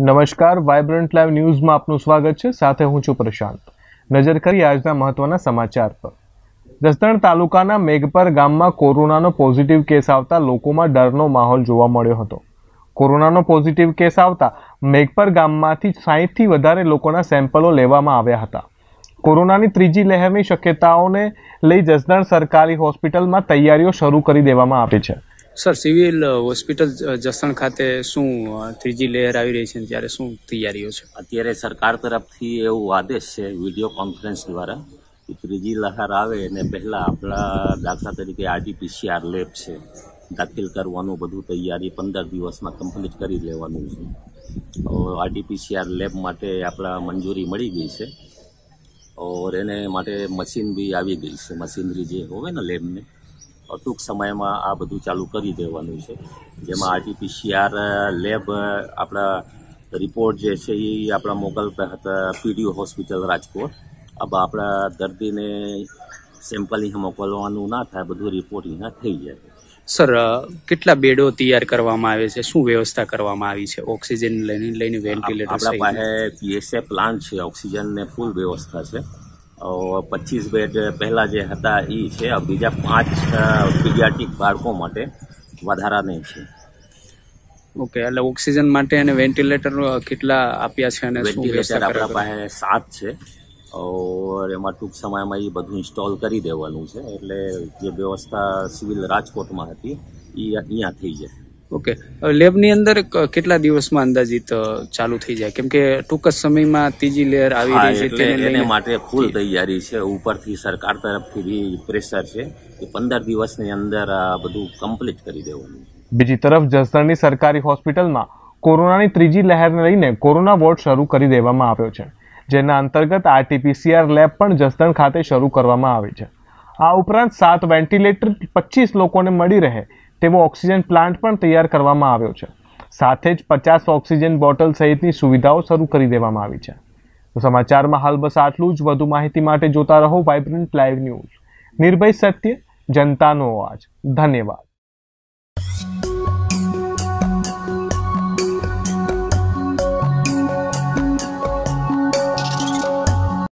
નમસ્કાર vibrant live ન્યૂઝમાં આપનું સ્વાગત છે. સાથે હું છું પ્રશાંત. નજર કરી આજના મહત્વના સમાચાર પર. જસદણ તાલુકાના મેઘપર ગામમાં કોરોનાનો પોઝિટિવ કેસ આવતા લોકોમાં ડરનો માહોલ જોવા મળ્યો હતો. કોરોનાનો પોઝિટિવ કેસ આવતા મેઘપર ગામમાંથી સાહીઠથી વધારે લોકોના સેમ્પલો લેવામાં આવ્યા હતા. કોરોનાની ત્રીજી લહેરની શક્યતાઓને લઈ જસદણ સરકારી હોસ્પિટલમાં તૈયારીઓ શરૂ કરી દેવામાં આવી છે. સર, સિવિલ હોસ્પિટલ જસણ ખાતે શું ત્રીજી લહેર આવી રહી છે ત્યારે શું તૈયારીઓ છે? અત્યારે સરકાર તરફથી એવું આદેશ છે, વીડિયો કોન્ફરન્સ દ્વારા, કે ત્રીજી લહેર આવે અને પહેલાં આપણા દાખલા તરીકે આરટીપીસીઆર લેબ છે, દાખલ કરવાનું બધું તૈયારી પંદર દિવસમાં કમ્પ્લીટ કરી લેવાનું છે. આરટીપીસીઆર લેબ માટે આપણા મંજૂરી મળી ગઈ છે, ઓર એને માટે મશીન બી આવી ગઈ છે, મશીનરી જે હોય ને લેબને ટૂંક સમયમાં આ બધું ચાલુ કરી દેવાનું છે. જેમાં આરટીપીસીઆર લેબ આપણા રિપોર્ટ જે છે એ આપણા મોકલતા હતા પીડીઓ હોસ્પિટલ રાજકોટ. अब આપણા દર્દીને સેમ્પલ અહીંયા મોકલવાનું ના થાય બધું રિપોર્ટ અહીંયા થઈ જાય. સર કેટલા બેડો તૈયાર કરવામાં આવે છે? શું વ્યવસ્થા કરવામાં આવી છે? ઓક્સિજન લઈને લઈને વેન્ટિલેટર આપણા પાસે પીએસએ પ્લાન છે ઓક્સિજનને ફૂલ વ્યવસ્થા છે. પચીસ બેડ પહેલાં જે હતા એ છે. બીજા પાંચ પીડિયાટિક બાળકો માટે વધારાની છે. ઓકે એટલે ઓક્સિજન માટે અને વેન્ટિલેટર કેટલા આપ્યા છે અને વેન્ટિલેટર આપણા પાસે સાત છે. ઓર એમાં ટૂંક સમયમાં એ બધું ઇન્સ્ટોલ કરી દેવાનું છે. એટલે જે વ્યવસ્થા સિવિલ રાજકોટમાં હતી એ અહીંયા થઈ જાય. ઓકે. લેબની અંદર કેટલા દિવસમાં અંદાજિત ચાલુ થઈ જાય? કેમ કે ટૂંક જ સમયમાં ત્રીજી લેયર આવી રહી છે એને માટે ફૂલ તૈયારી છે. ઉપરથી સરકાર તરફથી બી પ્રેશર છે કે પંદર દિવસની અંદર આ બધું કમ્પ્લીટ કરી દેવાનું બીજી તરફ જસદણની સરકારી હોસ્પિટલમાં કોરોનાની ત્રીજી લહેરને લઈને કોરોના વોર્ડ શરૂ કરી દેવામાં આવ્યો છે જેના અંતર્ગત આરટીપીસીઆર લેબ પણ જસદણ ખાતે શરૂ કરવામાં આવી છે. આ ઉપરાંત સાત વેન્ટિલેટર પચીસ લોકોને મળી રહે તેવો ઓક્સિજન પ્લાન્ટ પણ તૈયાર કરવામાં આવ્યો છે. સાથે જ પચાસ ઓક્સિજન બોટલ સહિતની સુવિધાઓ શરૂ કરી દેવામાં આવી છે. તો સમાચારમાં હાલ બસ આટલું જ. વધુ માહિતી માટે જોતા રહો વાઇબ્રન્ટ લાઈવ ન્યૂઝ નિર્ભય સત્ય, જનતાનો અવાજ. ધન્યવાદ.